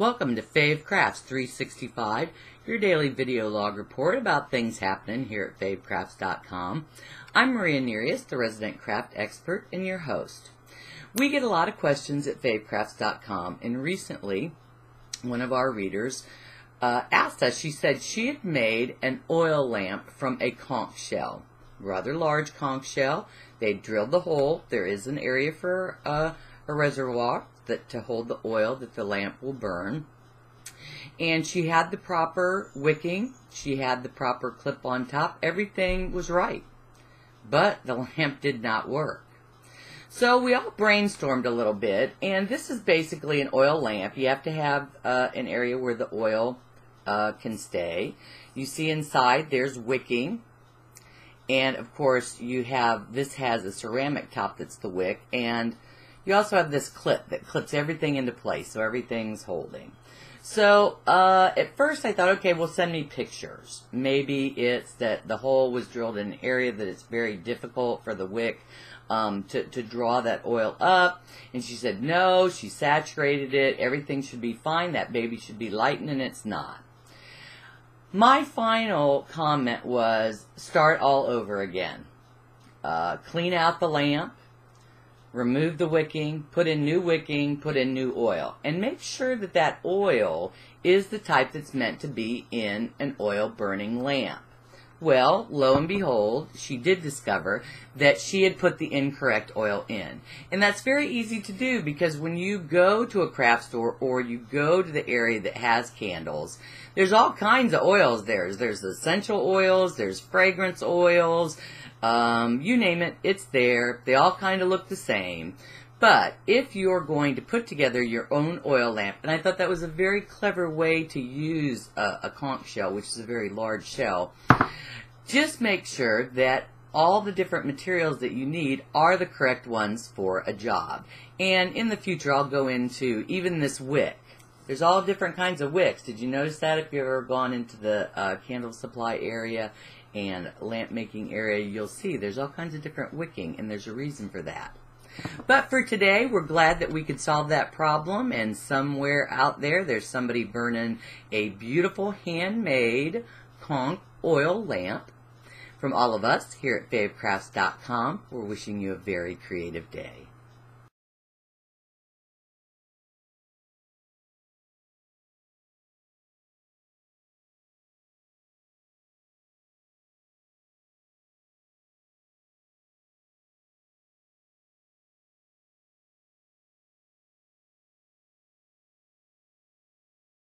Welcome to Fave Crafts 365, your daily video log report about things happening here at favecrafts.com. I'm Maria Nerius, the resident craft expert and your host. We get a lot of questions at favecrafts.com, and recently one of our readers uh, asked us, she said she had made an oil lamp from a conch shell, rather large conch shell. They drilled the hole. There is an area for uh, a reservoir that to hold the oil that the lamp will burn. And she had the proper wicking. She had the proper clip on top. Everything was right. But the lamp did not work. So we all brainstormed a little bit, and this is basically an oil lamp. You have to have uh, an area where the oil uh, can stay. You see inside there's wicking, and of course you have, this has a ceramic top that's the wick, and you also have this clip that clips everything into place, so everything's holding. So, uh, at first I thought, okay, well send me pictures. Maybe it's that the hole was drilled in an area that it's very difficult for the wick um, to, to draw that oil up. And she said, no, she saturated it. Everything should be fine. That baby should be lightened, and it's not. My final comment was start all over again. Uh, clean out the lamp, remove the wicking, put in new wicking, put in new oil, and make sure that that oil is the type that's meant to be in an oil burning lamp. Well, lo and behold, she did discover that she had put the incorrect oil in. And that's very easy to do because when you go to a craft store or you go to the area that has candles, there's all kinds of oils there. There's essential oils, there's fragrance oils, um, you name it, it's there. They all kind of look the same. But if you're going to put together your own oil lamp, and I thought that was a very clever way to use a, a conch shell, which is a very large shell, just make sure that all the different materials that you need are the correct ones for a job. And in the future, I'll go into even this wick. There's all different kinds of wicks. Did you notice that if you've ever gone into the uh, candle supply area and lamp making area, you'll see there's all kinds of different wicking, and there's a reason for that. But for today, we're glad that we could solve that problem, and somewhere out there, there's somebody burning a beautiful handmade conch oil lamp. From all of us here at favecrafts.com, we're wishing you a very creative day.